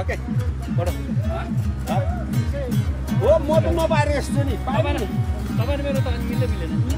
Okay हो म त नपाएर यस्तो नि तपाईँ मेरो त मिल्दै मिलेन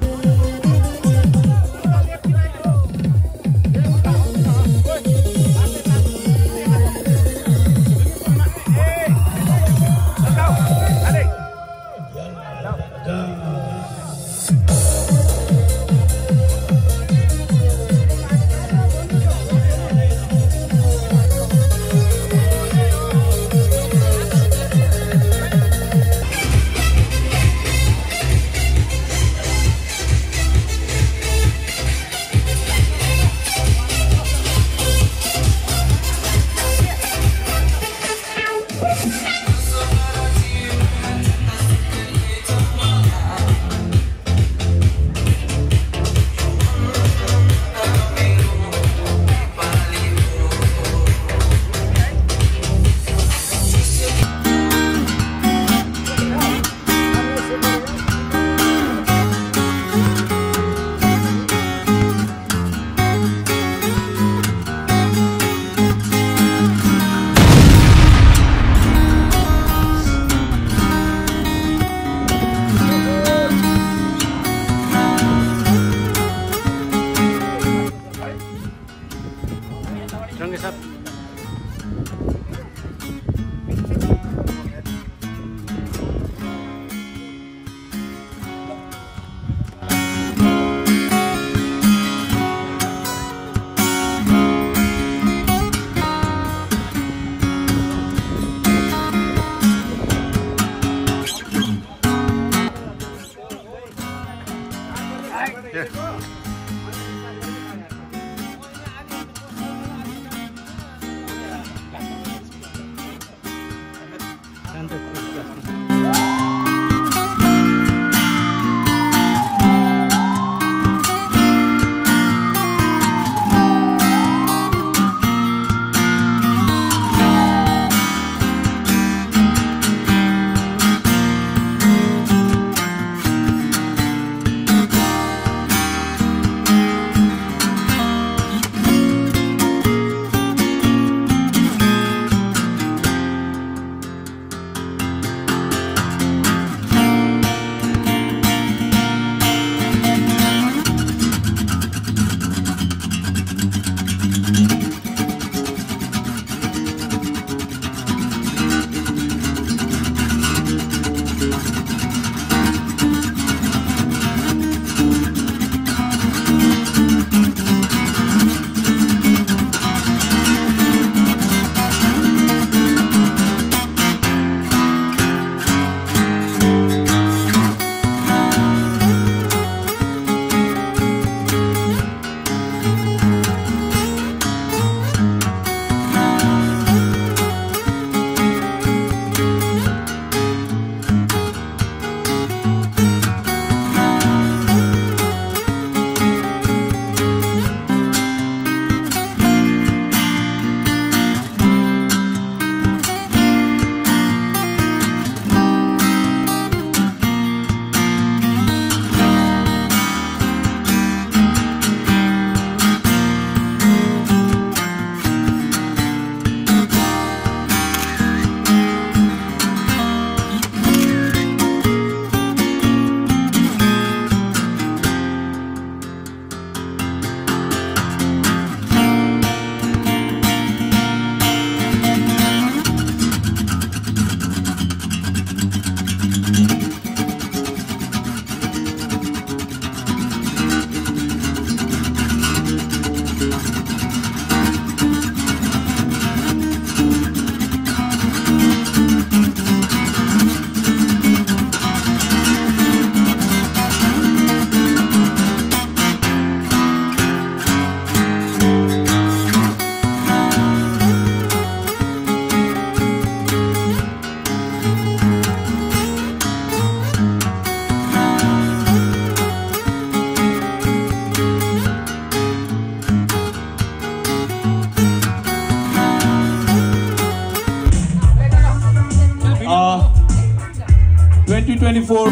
2024.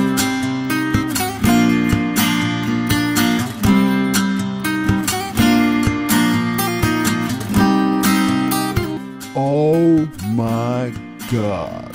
Oh my god.